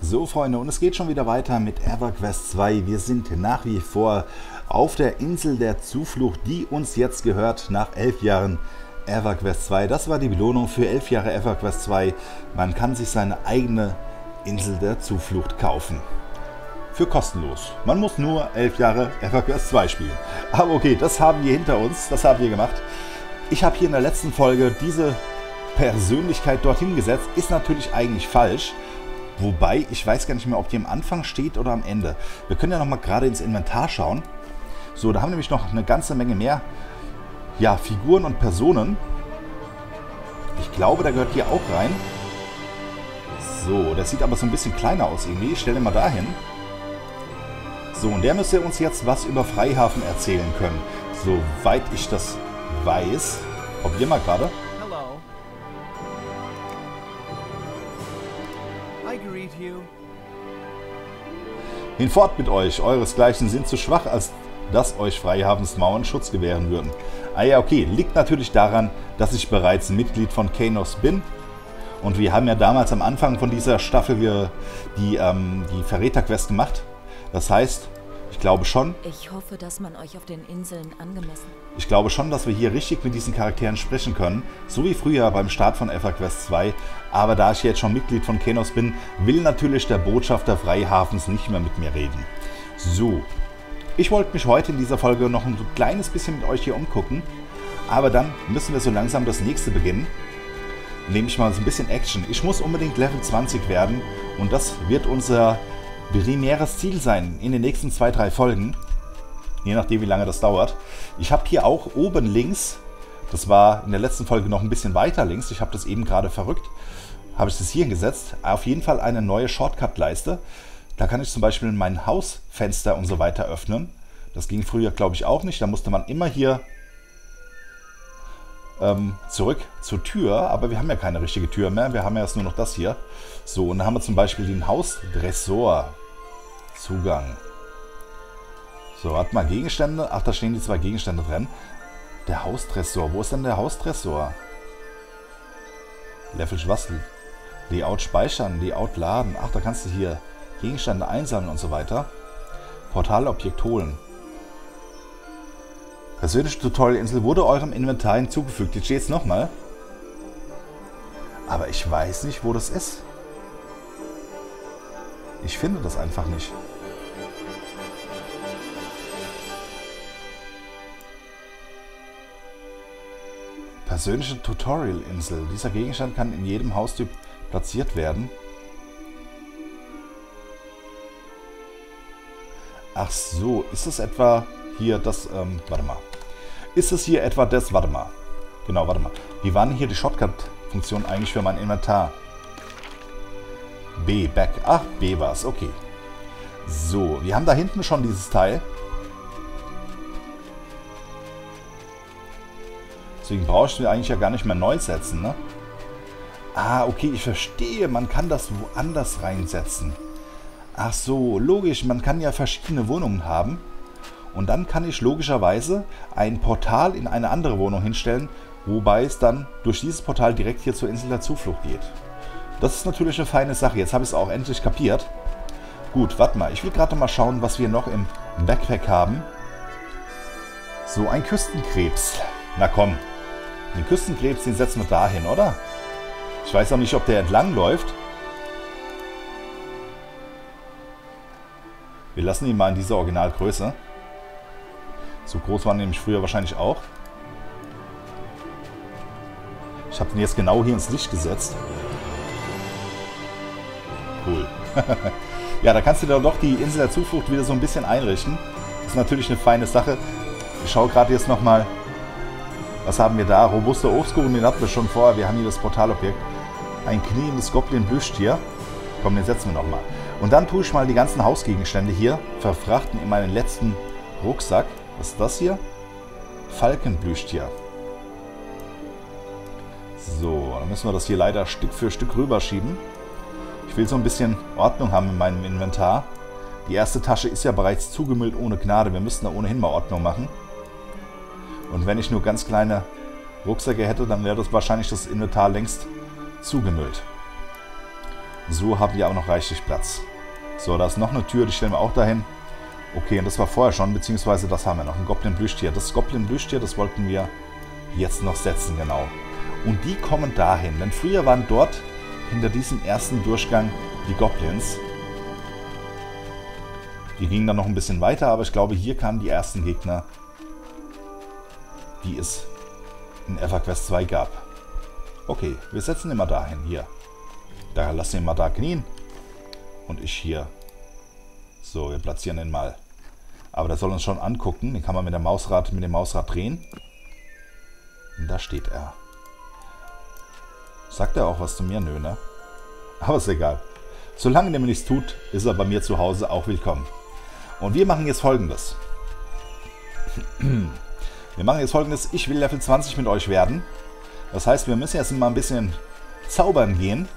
So Freunde, und es geht schon wieder weiter mit EverQuest 2. Wir sind nach wie vor auf der Insel der Zuflucht, die uns jetzt gehört nach elf Jahren EverQuest 2. Das war die Belohnung für elf Jahre EverQuest 2. Man kann sich seine eigene Insel der Zuflucht kaufen. Für kostenlos. Man muss nur elf Jahre EverQuest 2 spielen. Aber okay, das haben wir hinter uns, das haben wir gemacht. Ich habe hier in der letzten Folge diese Persönlichkeit dorthin gesetzt. Ist natürlich eigentlich falsch. Wobei, ich weiß gar nicht mehr, ob die am Anfang steht oder am Ende. Wir können ja noch mal gerade ins Inventar schauen. So, da haben wir nämlich noch eine ganze Menge mehr ja, Figuren und Personen. Ich glaube, da gehört hier auch rein. So, der sieht aber so ein bisschen kleiner aus irgendwie. Ich stelle mal dahin. So, und der müsste uns jetzt was über Freihafen erzählen können. Soweit ich das weiß. Probier mal gerade. Hinfort mit euch, euresgleichen sind zu schwach, als dass euch Freihafens Mauern Schutz gewähren würden. Ah ja, okay, liegt natürlich daran, dass ich bereits Mitglied von Kanos bin. Und wir haben ja damals am Anfang von dieser Staffel die, ähm, die Verräterquest gemacht. Das heißt, ich glaube schon. Ich hoffe, dass man euch auf den Inseln angemessen. Ich glaube schon, dass wir hier richtig mit diesen Charakteren sprechen können. So wie früher beim Start von EverQuest 2. Aber da ich jetzt schon Mitglied von Kenos bin, will natürlich der Botschafter Freihafens nicht mehr mit mir reden. So. Ich wollte mich heute in dieser Folge noch ein kleines bisschen mit euch hier umgucken. Aber dann müssen wir so langsam das nächste beginnen. Nehme ich mal so ein bisschen Action. Ich muss unbedingt Level 20 werden. Und das wird unser primäres Ziel sein in den nächsten zwei, drei Folgen. Je nachdem, wie lange das dauert. Ich habe hier auch oben links, das war in der letzten Folge noch ein bisschen weiter links, ich habe das eben gerade verrückt, habe ich das hier hingesetzt. Auf jeden Fall eine neue Shortcut-Leiste. Da kann ich zum Beispiel mein Hausfenster und so weiter öffnen. Das ging früher, glaube ich, auch nicht. Da musste man immer hier ähm, zurück zur Tür, aber wir haben ja keine richtige Tür mehr. Wir haben ja jetzt nur noch das hier. So, und dann haben wir zum Beispiel den Hausdressor. Zugang. So, warte mal, Gegenstände. Ach, da stehen die zwei Gegenstände drin. Der Haustresor. Wo ist denn der Haustresor? Level was? Layout speichern, Layout laden. Ach, da kannst du hier Gegenstände einsammeln und so weiter. Portalobjekt holen. Persönliche Tutorial-Insel wurde eurem Inventar hinzugefügt. Jetzt steht es nochmal. Aber ich weiß nicht, wo das ist. Ich finde das einfach nicht. Persönliche Tutorial-Insel. Dieser Gegenstand kann in jedem Haustyp platziert werden. Ach so, ist es etwa hier das, ähm, warte mal. Ist es hier etwa das, warte mal. Genau, warte mal. Wie war denn hier die Shortcut-Funktion eigentlich für mein Inventar? B, Back. Ach, B war es, okay. So, wir haben da hinten schon dieses Teil. Deswegen brauchst du eigentlich ja gar nicht mehr neu setzen, ne? Ah, okay, ich verstehe. Man kann das woanders reinsetzen. Ach so, logisch. Man kann ja verschiedene Wohnungen haben. Und dann kann ich logischerweise ein Portal in eine andere Wohnung hinstellen, wobei es dann durch dieses Portal direkt hier zur Insel der Zuflucht geht. Das ist natürlich eine feine Sache. Jetzt habe ich es auch endlich kapiert. Gut, warte mal. Ich will gerade mal schauen, was wir noch im Backpack haben. So, ein Küstenkrebs. Na komm, den Küstenkrebs, den setzen wir dahin, oder? Ich weiß auch nicht, ob der entlang läuft. Wir lassen ihn mal in dieser Originalgröße. So groß waren nämlich früher wahrscheinlich auch. Ich habe den jetzt genau hier ins Licht gesetzt. ja, da kannst du dir doch die Insel der Zuflucht wieder so ein bisschen einrichten. Das ist natürlich eine feine Sache. Ich schaue gerade jetzt nochmal was haben wir da? Robuste Obstkuchen, den hatten wir schon vorher. Wir haben hier das Portalobjekt. Ein kniendes Goblin-Plüschtier. Komm, den setzen wir nochmal. Und dann tue ich mal die ganzen Hausgegenstände hier verfrachten in meinen letzten Rucksack. Was ist das hier? Falkenplüschtier. So, dann müssen wir das hier leider Stück für Stück rüberschieben. Will so ein bisschen Ordnung haben in meinem Inventar. Die erste Tasche ist ja bereits zugemüllt ohne Gnade. Wir müssten da ohnehin mal Ordnung machen. Und wenn ich nur ganz kleine Rucksäcke hätte, dann wäre das wahrscheinlich das Inventar längst zugemüllt. So haben wir aber noch reichlich Platz. So, da ist noch eine Tür, die stellen wir auch dahin. Okay, und das war vorher schon, beziehungsweise das haben wir noch. Ein Goblin-Plüschtier. Das Goblin-Plüschtier, das wollten wir jetzt noch setzen, genau. Und die kommen dahin, denn früher waren dort hinter diesem ersten Durchgang die Goblins. Die gingen dann noch ein bisschen weiter, aber ich glaube, hier kamen die ersten Gegner, die es in EverQuest 2 gab. Okay, wir setzen mal dahin, hier. Da lassen wir mal da knien. Und ich hier. So, wir platzieren ihn mal. Aber der soll uns schon angucken. Den kann man mit, der Mausrad, mit dem Mausrad drehen. Und da steht er. Sagt er auch was zu mir? Nö, ne? Aber ist egal. Solange der mir nichts tut, ist er bei mir zu Hause auch willkommen. Und wir machen jetzt folgendes. Wir machen jetzt folgendes. Ich will Level 20 mit euch werden. Das heißt, wir müssen jetzt mal ein bisschen zaubern gehen.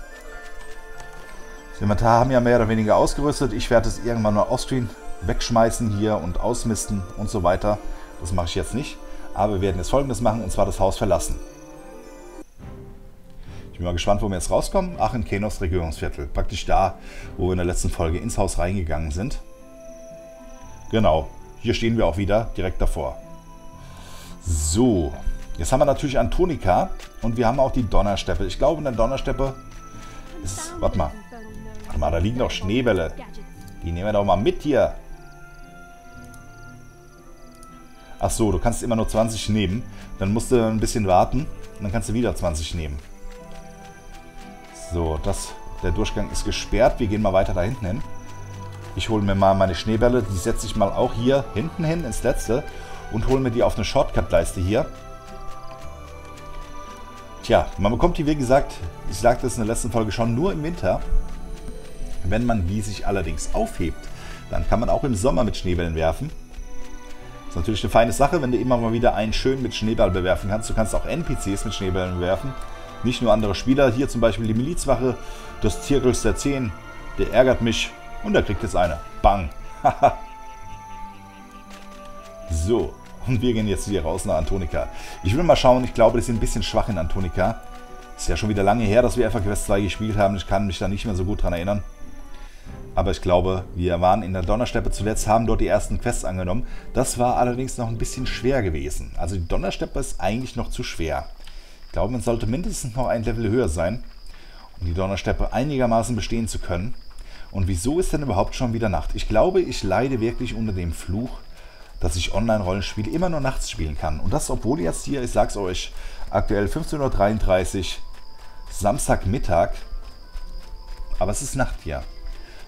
Das Inventar haben ja mehr oder weniger ausgerüstet. Ich werde es irgendwann mal offscreen wegschmeißen hier und ausmisten und so weiter. Das mache ich jetzt nicht. Aber wir werden jetzt folgendes machen, und zwar das Haus verlassen. Bin mal gespannt, wo wir jetzt rauskommen. Ach, in Kenos Regierungsviertel. Praktisch da, wo wir in der letzten Folge ins Haus reingegangen sind. Genau. Hier stehen wir auch wieder, direkt davor. So. Jetzt haben wir natürlich Antonika und wir haben auch die Donnersteppe. Ich glaube, in der Donnersteppe ist... Warte mal. Warte mal, da liegen doch Schneebälle. Die nehmen wir doch mal mit hier. Ach so, du kannst immer nur 20 nehmen. Dann musst du ein bisschen warten und dann kannst du wieder 20 nehmen. So, das, der Durchgang ist gesperrt. Wir gehen mal weiter da hinten hin. Ich hole mir mal meine Schneebälle. Die setze ich mal auch hier hinten hin ins letzte und hole mir die auf eine Shortcut-Leiste hier. Tja, man bekommt die, wie gesagt, ich sagte es in der letzten Folge schon, nur im Winter. Wenn man die sich allerdings aufhebt, dann kann man auch im Sommer mit Schneebällen werfen. Ist natürlich eine feine Sache, wenn du immer mal wieder einen schön mit Schneeball bewerfen kannst. Du kannst auch NPCs mit Schneebällen bewerfen. Nicht nur andere Spieler. Hier zum Beispiel die Milizwache des Zirkels der 10. Der ärgert mich und da kriegt jetzt eine. Bang. so. Und wir gehen jetzt hier raus nach Antonika. Ich will mal schauen. Ich glaube, die sind ein bisschen schwach in Antonika. Ist ja schon wieder lange her, dass wir einfach Quest 2 gespielt haben. Ich kann mich da nicht mehr so gut dran erinnern. Aber ich glaube, wir waren in der Donnersteppe zuletzt, haben dort die ersten Quests angenommen. Das war allerdings noch ein bisschen schwer gewesen. Also die Donnersteppe ist eigentlich noch zu schwer. Ich glaube, man sollte mindestens noch ein Level höher sein, um die Donnersteppe einigermaßen bestehen zu können. Und wieso ist denn überhaupt schon wieder Nacht? Ich glaube, ich leide wirklich unter dem Fluch, dass ich Online-Rollenspiele immer nur nachts spielen kann. Und das, obwohl jetzt hier, ich sag's euch, aktuell 15.33 Uhr, Samstagmittag, aber es ist Nacht hier.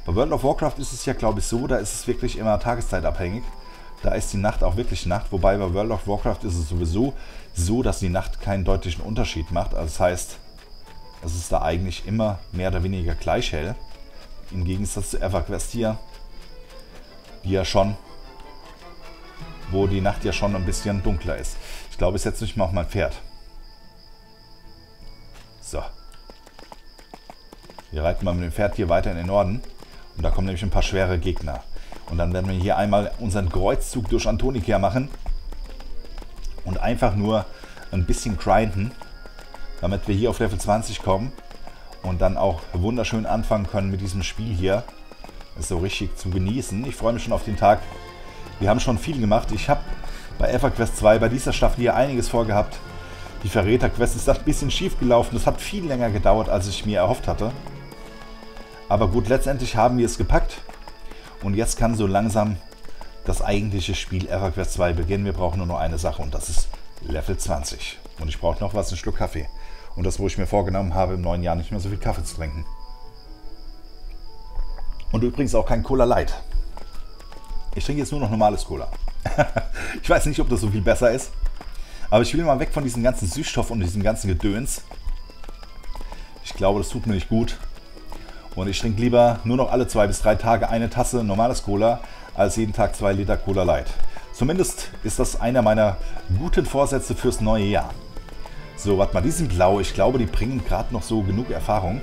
Bei World of Warcraft ist es ja, glaube ich, so, da ist es wirklich immer tageszeitabhängig. Da ist die Nacht auch wirklich Nacht, wobei bei World of Warcraft ist es sowieso so, dass die Nacht keinen deutlichen Unterschied macht. Also das heißt, es ist da eigentlich immer mehr oder weniger gleich hell. Im Gegensatz zu EverQuest hier, die ja schon, wo die Nacht ja schon ein bisschen dunkler ist. Ich glaube, ich setze mich mal auf mein Pferd. So. Wir reiten mal mit dem Pferd hier weiter in den Norden. Und da kommen nämlich ein paar schwere Gegner. Und dann werden wir hier einmal unseren Kreuzzug durch Antonika machen. Und einfach nur ein bisschen grinden, damit wir hier auf Level 20 kommen. Und dann auch wunderschön anfangen können mit diesem Spiel hier. Es so richtig zu genießen. Ich freue mich schon auf den Tag. Wir haben schon viel gemacht. Ich habe bei EverQuest 2 bei dieser Staffel hier einiges vorgehabt. Die Verräter-Quest ist ein bisschen schief gelaufen. Das hat viel länger gedauert, als ich mir erhofft hatte. Aber gut, letztendlich haben wir es gepackt. Und jetzt kann so langsam das eigentliche Spiel EverQuest 2 beginnen. Wir brauchen nur noch eine Sache und das ist Level 20. Und ich brauche noch was, einen Schluck Kaffee. Und das, wo ich mir vorgenommen habe, im neuen Jahr nicht mehr so viel Kaffee zu trinken. Und übrigens auch kein Cola Light. Ich trinke jetzt nur noch normales Cola. ich weiß nicht, ob das so viel besser ist. Aber ich will mal weg von diesem ganzen Süßstoff und diesem ganzen Gedöns. Ich glaube, das tut mir nicht gut. Und ich trinke lieber nur noch alle zwei bis drei Tage eine Tasse normales Cola, als jeden Tag zwei Liter Cola Light. Zumindest ist das einer meiner guten Vorsätze fürs neue Jahr. So, warte mal, die sind blau. Ich glaube, die bringen gerade noch so genug Erfahrung.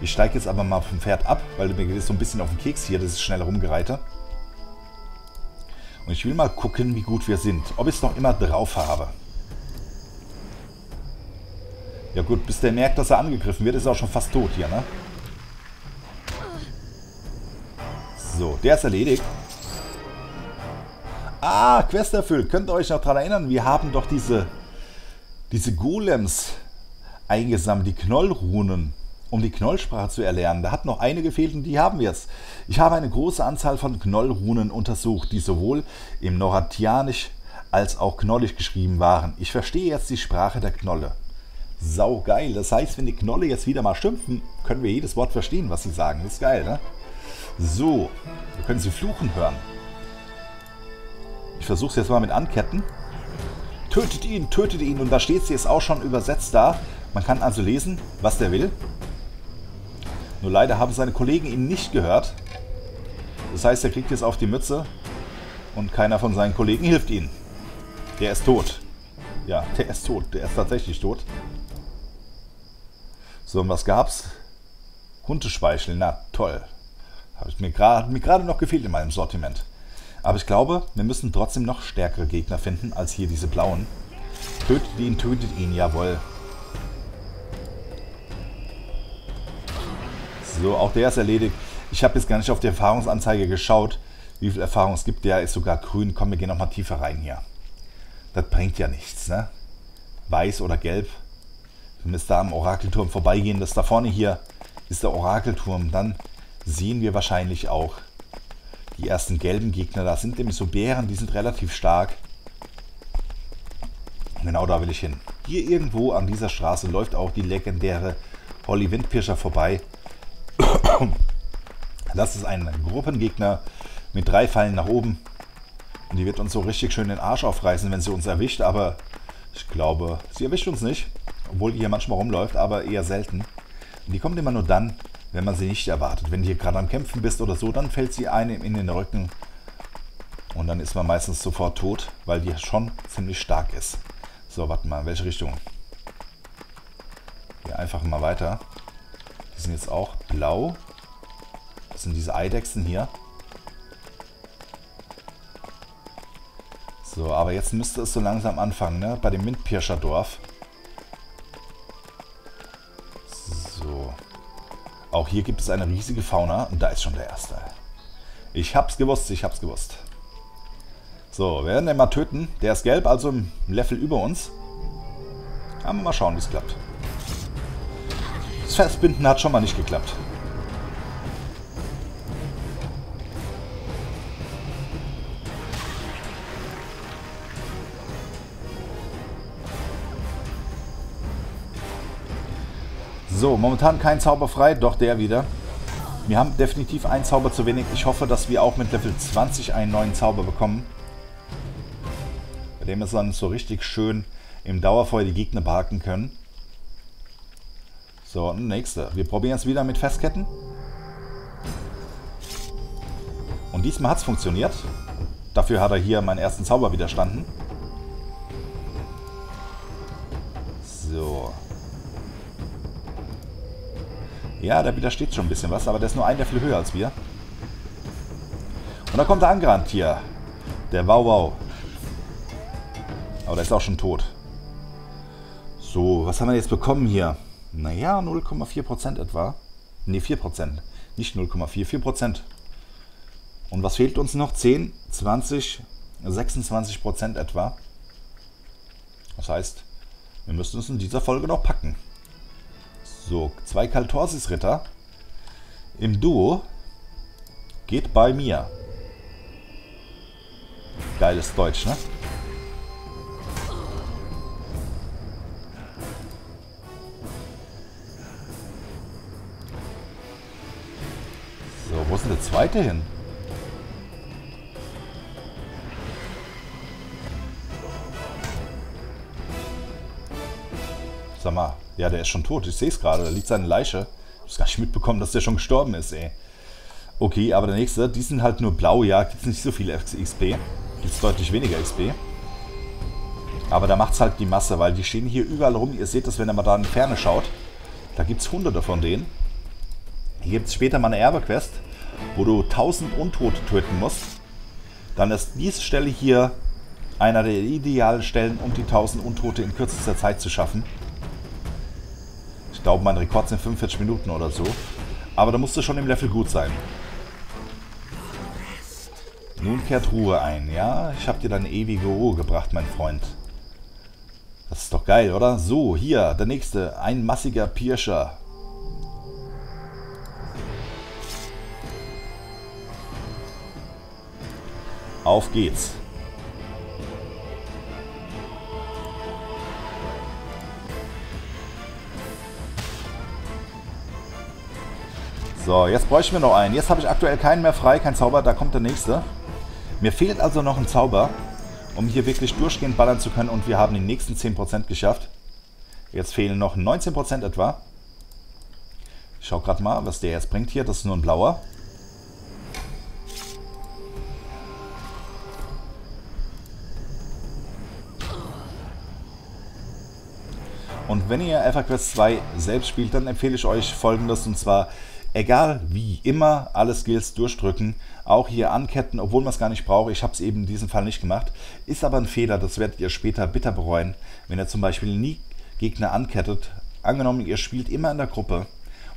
Ich steige jetzt aber mal vom Pferd ab, weil mir geht so ein bisschen auf den Keks hier, das ist schnell rumgereite. Und ich will mal gucken, wie gut wir sind. Ob ich es noch immer drauf habe. Ja gut, bis der merkt, dass er angegriffen wird, ist er auch schon fast tot hier, ne? So, der ist erledigt. Ah, Quest erfüllt. Könnt ihr euch noch daran erinnern? Wir haben doch diese, diese Golems eingesammelt, die Knollrunen, um die Knollsprache zu erlernen. Da hat noch eine gefehlt und die haben wir jetzt. Ich habe eine große Anzahl von Knollrunen untersucht, die sowohl im Noratianisch als auch knollig geschrieben waren. Ich verstehe jetzt die Sprache der Knolle. Sau geil. Das heißt, wenn die Knolle jetzt wieder mal schimpfen, können wir jedes Wort verstehen, was sie sagen. Das ist geil, ne? So, wir können sie fluchen hören. Ich versuche es jetzt mal mit Anketten. Tötet ihn, tötet ihn. Und da steht sie jetzt auch schon übersetzt da. Man kann also lesen, was der will. Nur leider haben seine Kollegen ihn nicht gehört. Das heißt, er kriegt jetzt auf die Mütze und keiner von seinen Kollegen hilft ihm. Der ist tot. Ja, der ist tot. Der ist tatsächlich tot. So, und was gab's? Hundespeichel, na toll. Hat mir gerade noch gefehlt in meinem Sortiment. Aber ich glaube, wir müssen trotzdem noch stärkere Gegner finden als hier diese blauen. Tötet ihn, tötet ihn, jawohl. So, auch der ist erledigt. Ich habe jetzt gar nicht auf die Erfahrungsanzeige geschaut, wie viel Erfahrung es gibt. Der ist sogar grün. Komm, wir gehen nochmal tiefer rein hier. Das bringt ja nichts, ne? Weiß oder gelb. Wir müssen da am Orakelturm vorbeigehen. Das da vorne hier ist der Orakelturm. Dann sehen wir wahrscheinlich auch die ersten gelben Gegner. Da sind nämlich so Bären, die sind relativ stark. Genau da will ich hin. Hier irgendwo an dieser Straße läuft auch die legendäre Holly Windpirscher vorbei. Das ist ein Gruppengegner mit drei Fallen nach oben. Und die wird uns so richtig schön den Arsch aufreißen, wenn sie uns erwischt. Aber ich glaube, sie erwischt uns nicht. Obwohl die hier manchmal rumläuft, aber eher selten. Und die kommt immer nur dann, wenn man sie nicht erwartet. Wenn du hier gerade am Kämpfen bist oder so, dann fällt sie einem in den Rücken. Und dann ist man meistens sofort tot, weil die schon ziemlich stark ist. So, warte mal, in welche Richtung? Hier einfach mal weiter. Die sind jetzt auch blau. Das sind diese Eidechsen hier. So, aber jetzt müsste es so langsam anfangen, ne? Bei dem Windpirscher Dorf. Auch hier gibt es eine riesige Fauna und da ist schon der erste. Ich hab's gewusst, ich hab's gewusst. So, wir werden den mal töten. Der ist gelb, also im Level über uns. Aber mal schauen, wie es klappt. Das Festbinden hat schon mal nicht geklappt. So, momentan kein Zauber frei, doch der wieder. Wir haben definitiv einen Zauber zu wenig. Ich hoffe, dass wir auch mit Level 20 einen neuen Zauber bekommen. Bei dem wir dann so richtig schön im Dauerfeuer die Gegner behaken können. So, nächste. Wir probieren es wieder mit Festketten. Und diesmal hat es funktioniert. Dafür hat er hier meinen ersten Zauber widerstanden. Ja, da widersteht schon ein bisschen was, aber der ist nur ein Level höher als wir. Und da kommt er angerannt hier. Der Wow Wow. Aber der ist auch schon tot. So, was haben wir jetzt bekommen hier? Naja, 0,4% etwa. Ne, 4%. Nicht 0,4, 4%. Und was fehlt uns noch? 10, 20, 26% etwa. Das heißt, wir müssen uns in dieser Folge noch packen. So, zwei Kaltorsis-Ritter im Duo geht bei mir. Geiles Deutsch, ne? So, wo ist denn der zweite hin? Sag mal, ja, der ist schon tot. Ich sehe es gerade. Da liegt seine Leiche. Ich habe gar nicht mitbekommen, dass der schon gestorben ist, ey. Okay, aber der nächste, die sind halt nur blau. Ja, gibt es nicht so viel XP. Gibt es deutlich weniger XP. Aber da macht es halt die Masse, weil die stehen hier überall rum. Ihr seht das, wenn ihr mal da in die Ferne schaut. Da gibt es hunderte von denen. Hier gibt es später mal eine Erbequest, wo du 1000 Untote töten musst. Dann ist diese Stelle hier einer der idealen Stellen, um die 1000 Untote in kürzester Zeit zu schaffen. Ich glaube, mein Rekord sind 45 Minuten oder so. Aber da musst du schon im Level gut sein. Nun kehrt Ruhe ein. Ja, ich habe dir deine ewige Ruhe gebracht, mein Freund. Das ist doch geil, oder? So, hier, der nächste. Ein massiger Pirscher. Auf geht's. So, jetzt bräuchten wir noch einen. Jetzt habe ich aktuell keinen mehr frei, kein Zauber, da kommt der nächste. Mir fehlt also noch ein Zauber, um hier wirklich durchgehend ballern zu können und wir haben die nächsten 10% geschafft. Jetzt fehlen noch 19% etwa. Ich schau gerade mal, was der jetzt bringt hier. Das ist nur ein blauer. Und wenn ihr EverQuest 2 selbst spielt, dann empfehle ich euch folgendes und zwar Egal wie, immer alle Skills durchdrücken. Auch hier anketten, obwohl man es gar nicht braucht. Ich habe es eben in diesem Fall nicht gemacht. Ist aber ein Fehler, das werdet ihr später bitter bereuen. Wenn ihr zum Beispiel nie Gegner ankettet. Angenommen, ihr spielt immer in der Gruppe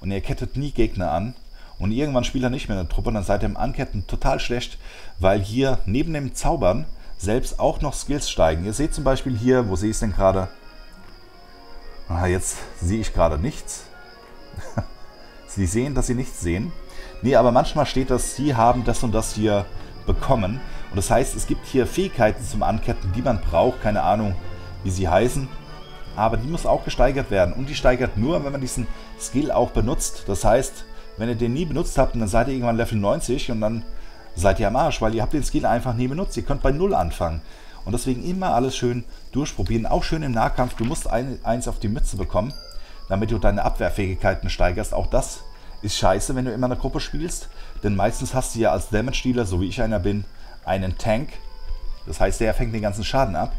und ihr kettet nie Gegner an. Und irgendwann spielt er nicht mehr in der Truppe, dann seid ihr im Anketten total schlecht, weil hier neben dem Zaubern selbst auch noch Skills steigen. Ihr seht zum Beispiel hier, wo sehe ich es denn gerade? Ah, jetzt sehe ich gerade nichts. Sie sehen, dass sie nichts sehen. Nee, aber manchmal steht das, sie haben das und das hier bekommen. Und das heißt, es gibt hier Fähigkeiten zum Anketten, die man braucht. Keine Ahnung, wie sie heißen. Aber die muss auch gesteigert werden. Und die steigert nur, wenn man diesen Skill auch benutzt. Das heißt, wenn ihr den nie benutzt habt, dann seid ihr irgendwann Level 90 und dann seid ihr am Arsch, weil ihr habt den Skill einfach nie benutzt. Ihr könnt bei Null anfangen. Und deswegen immer alles schön durchprobieren. Auch schön im Nahkampf. Du musst ein, eins auf die Mütze bekommen damit du deine Abwehrfähigkeiten steigerst. Auch das ist scheiße, wenn du immer in einer Gruppe spielst, denn meistens hast du ja als Damage-Dealer, so wie ich einer bin, einen Tank. Das heißt, der fängt den ganzen Schaden ab.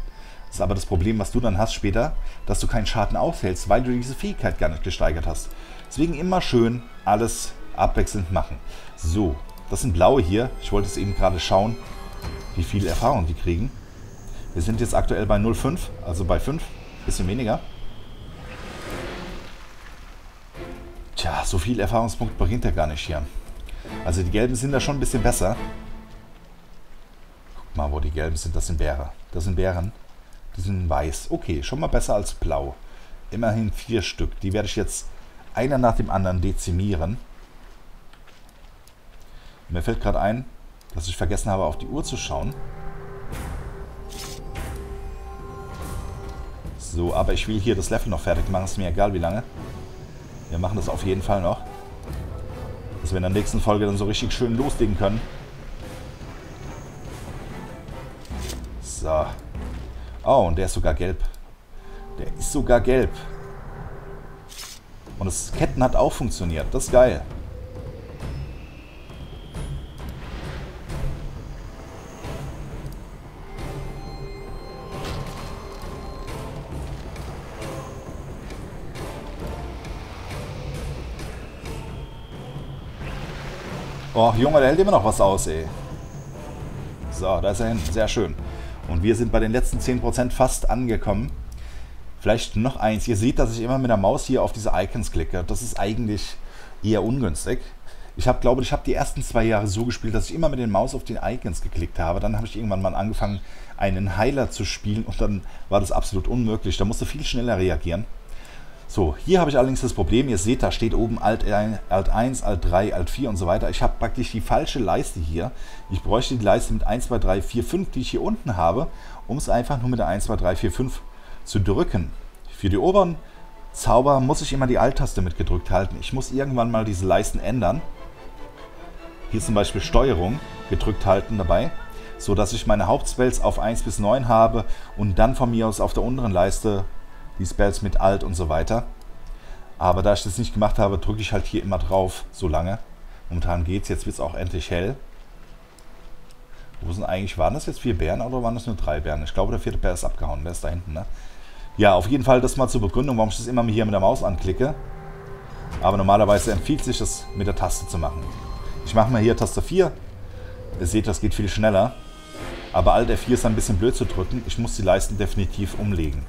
Das ist aber das Problem, was du dann hast später, dass du keinen Schaden aushältst, weil du diese Fähigkeit gar nicht gesteigert hast. Deswegen immer schön alles abwechselnd machen. So, das sind blaue hier. Ich wollte es eben gerade schauen, wie viel Erfahrung die kriegen. Wir sind jetzt aktuell bei 0,5, also bei 5, bisschen weniger. So viel Erfahrungspunkt bringt er gar nicht hier. Also die Gelben sind da schon ein bisschen besser. Guck mal, wo die Gelben sind. Das sind Bären. Das sind Bären. Die sind weiß. Okay, schon mal besser als blau. Immerhin vier Stück. Die werde ich jetzt einer nach dem anderen dezimieren. Mir fällt gerade ein, dass ich vergessen habe, auf die Uhr zu schauen. So, aber ich will hier das Level noch fertig machen. Ist mir egal, wie lange. Wir machen das auf jeden Fall noch. Dass wir in der nächsten Folge dann so richtig schön loslegen können. So. Oh, und der ist sogar gelb. Der ist sogar gelb. Und das Ketten hat auch funktioniert. Das ist geil. Oh, Junge, der hält immer noch was aus, ey. So, da ist er hin. Sehr schön. Und wir sind bei den letzten 10% fast angekommen. Vielleicht noch eins. Ihr seht, dass ich immer mit der Maus hier auf diese Icons klicke. Das ist eigentlich eher ungünstig. Ich habe, glaube ich, habe die ersten zwei Jahre so gespielt, dass ich immer mit der Maus auf den Icons geklickt habe. Dann habe ich irgendwann mal angefangen, einen Heiler zu spielen und dann war das absolut unmöglich. Da musste viel schneller reagieren. So, hier habe ich allerdings das Problem, ihr seht, da steht oben Alt, Alt 1, Alt 3, Alt 4 und so weiter. Ich habe praktisch die falsche Leiste hier. Ich bräuchte die Leiste mit 1, 2, 3, 4, 5, die ich hier unten habe, um es einfach nur mit der 1, 2, 3, 4, 5 zu drücken. Für die oberen Zauber muss ich immer die Alt-Taste mitgedrückt halten. Ich muss irgendwann mal diese Leisten ändern. Hier zum Beispiel Steuerung gedrückt halten dabei, so dass ich meine Hauptspells auf 1 bis 9 habe und dann von mir aus auf der unteren Leiste die Spells mit Alt und so weiter. Aber da ich das nicht gemacht habe, drücke ich halt hier immer drauf, so lange. Momentan geht's, jetzt wird es auch endlich hell. Wo sind eigentlich, waren das jetzt vier Bären oder waren das nur drei Bären? Ich glaube, der vierte Bär ist abgehauen, der ist da hinten, ne? Ja, auf jeden Fall das mal zur Begründung, warum ich das immer hier mit der Maus anklicke. Aber normalerweise empfiehlt sich das mit der Taste zu machen. Ich mache mal hier Taste 4. Ihr seht, das geht viel schneller. Aber Alt F4 ist ein bisschen blöd zu drücken. Ich muss die Leisten definitiv umlegen.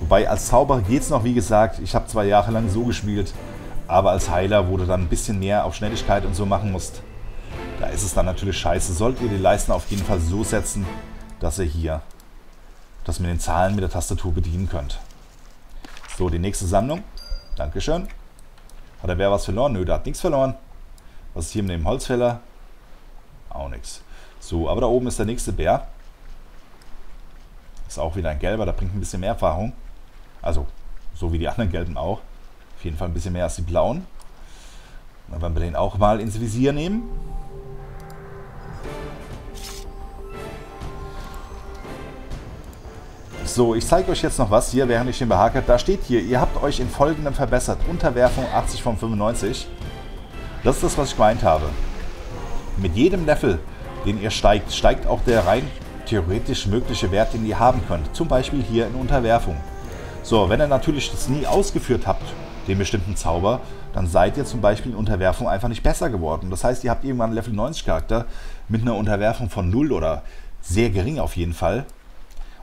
Wobei als Zauberer geht es noch, wie gesagt, ich habe zwei Jahre lang so gespielt, aber als Heiler, wo du dann ein bisschen mehr auf Schnelligkeit und so machen musst, Da ist es dann natürlich scheiße. Solltet ihr die Leisten auf jeden Fall so setzen, dass ihr hier das mit den Zahlen mit der Tastatur bedienen könnt. So, die nächste Sammlung. Dankeschön. Hat der Bär was verloren? Nö, der hat nichts verloren. Was ist hier mit dem Holzfäller? Auch nichts. So, aber da oben ist der nächste Bär. Ist auch wieder ein gelber, der bringt ein bisschen mehr Erfahrung. Also, so wie die anderen gelben auch. Auf jeden Fall ein bisschen mehr als die blauen. Dann werden wir den auch mal ins Visier nehmen. So, ich zeige euch jetzt noch was hier, während ich den behake. Da steht hier, ihr habt euch in folgendem verbessert. Unterwerfung 80 von 95. Das ist das, was ich gemeint habe. Mit jedem Level, den ihr steigt, steigt auch der rein theoretisch mögliche Wert, den ihr haben könnt. Zum Beispiel hier in Unterwerfung. So, wenn ihr natürlich das nie ausgeführt habt, den bestimmten Zauber, dann seid ihr zum Beispiel in Unterwerfung einfach nicht besser geworden. Das heißt, ihr habt irgendwann einen Level 90 Charakter mit einer Unterwerfung von 0 oder sehr gering auf jeden Fall.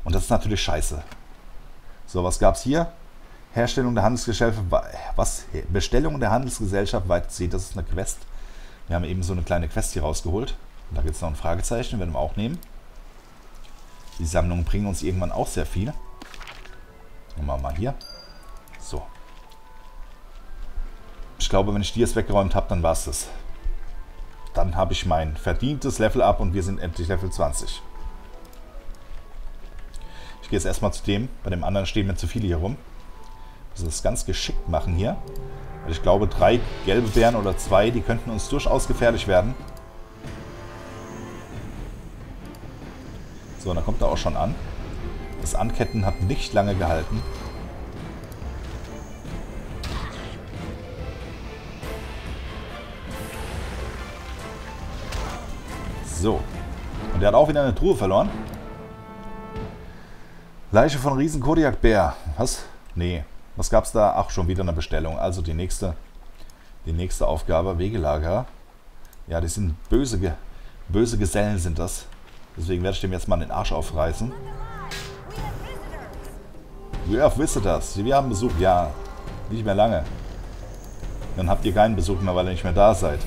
Und das ist natürlich scheiße. So, was gab es hier? Herstellung der Handelsgesellschaft, was? Bestellung der Handelsgesellschaft weit sieht, das ist eine Quest. Wir haben eben so eine kleine Quest hier rausgeholt. Da gibt es noch ein Fragezeichen, werden wir auch nehmen. Die Sammlungen bringen uns irgendwann auch sehr viel. Machen wir mal hier. So. Ich glaube, wenn ich die jetzt weggeräumt habe, dann war es das. Dann habe ich mein verdientes Level ab und wir sind endlich Level 20. Ich gehe jetzt erstmal zu dem. Bei dem anderen stehen mir zu viele hier rum. Das ist ganz geschickt machen hier. Weil ich glaube, drei gelbe Bären oder zwei, die könnten uns durchaus gefährlich werden. So, dann kommt er auch schon an. Das Anketten hat nicht lange gehalten. So. Und der hat auch wieder eine Truhe verloren. Leiche von Riesen Kodiak Bär. Was? Nee. Was gab's da? Ach, schon wieder eine Bestellung. Also die nächste, die nächste Aufgabe, Wegelager. Ja, die sind böse, böse Gesellen sind das. Deswegen werde ich dem jetzt mal den Arsch aufreißen. We have visitors. Wir haben Besuch. Ja, nicht mehr lange. Dann habt ihr keinen Besuch mehr, weil ihr nicht mehr da seid.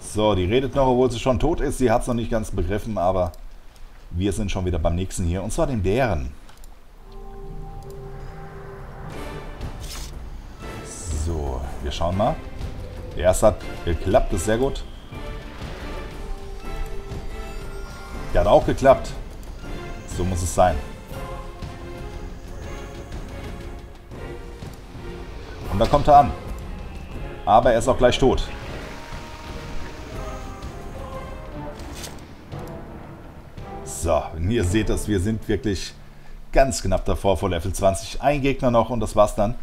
So, die redet noch, obwohl sie schon tot ist. Sie hat es noch nicht ganz begriffen, aber wir sind schon wieder beim nächsten hier. Und zwar den Bären. So, wir schauen mal. Der erste hat geklappt, ist sehr gut. Der hat auch geklappt. So muss es sein. Und da kommt er an. Aber er ist auch gleich tot. So, und ihr seht das, wir sind wirklich ganz knapp davor vor Level 20. Ein Gegner noch und das war's dann.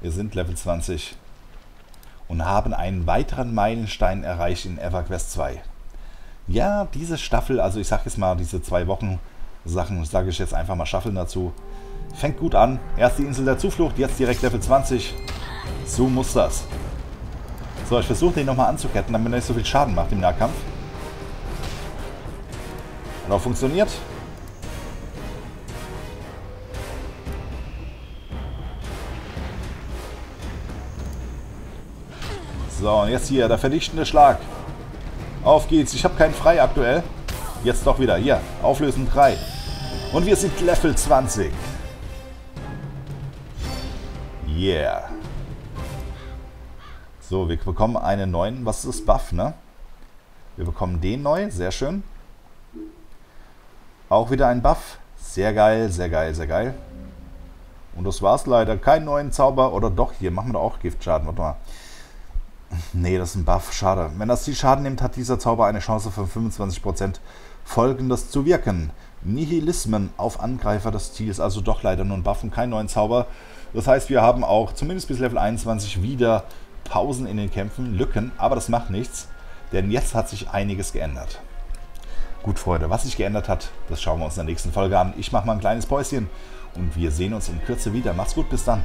Wir sind Level 20 und haben einen weiteren Meilenstein erreicht in EverQuest 2. Ja, diese Staffel, also ich sag jetzt mal, diese zwei Wochen Sachen, sage ich jetzt einfach mal Staffeln dazu, fängt gut an. Erst die Insel der Zuflucht, jetzt direkt Level 20. So muss das. So, ich versuche den nochmal anzuketten, damit er nicht so viel Schaden macht im Nahkampf. Hat auch funktioniert. So, und jetzt hier der vernichtende Schlag. Auf geht's. Ich habe keinen frei aktuell. Jetzt doch wieder. Hier, auflösen 3. Und wir sind Level 20. Yeah. So, wir bekommen einen neuen, was ist das, Buff, ne? Wir bekommen den neu, sehr schön. Auch wieder ein Buff. Sehr geil, sehr geil, sehr geil. Und das war's leider. Keinen neuen Zauber. Oder doch, hier machen wir doch auch Giftschaden. Warte mal. Nee, das ist ein Buff. Schade. Wenn das Ziel Schaden nimmt, hat dieser Zauber eine Chance von 25% folgendes zu wirken. Nihilismen auf Angreifer des Ziels. Also doch leider nur ein Buff und keinen neuen Zauber. Das heißt, wir haben auch zumindest bis Level 21 wieder Pausen in den Kämpfen, Lücken. Aber das macht nichts, denn jetzt hat sich einiges geändert. Gut, Freunde, was sich geändert hat, das schauen wir uns in der nächsten Folge an. Ich mache mal ein kleines Päuschen und wir sehen uns in Kürze wieder. Macht's gut, bis dann.